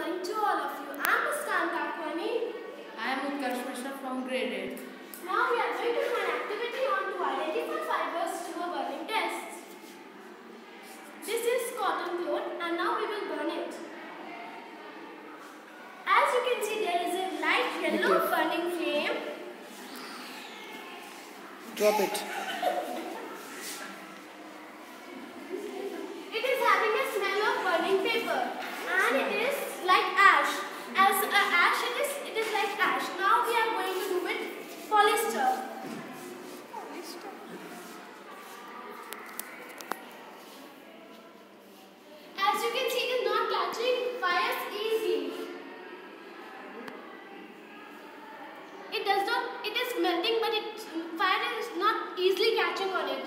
morning to all of you. I'm Muskan Kakwani. I am Utkarsh Mishra from grade 8. Now we are going to do an activity on to identify fibers to a burning test. This is cotton cloth and now we will burn it. As you can see there is a light yellow burning flame. Drop it. It is having a smell of burning paper and it is like ash. As a ash it is it is like ash. Now we are going to do with polyester. As you can see it is not catching fires easily. It does not it is melting but it fire is not easily catching on it.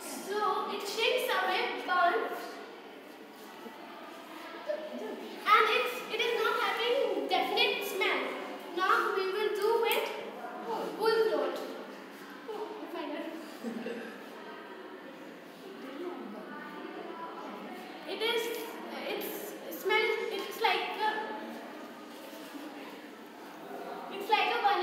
So it shrinks away, burns, and it's it is not having definite smell. Now we will do with wool cloth. Oh, I find it. It is it's smell it's like a, it's like a burning hair. We can do now with acrylic. It also like a hair one as it is also like polyester one.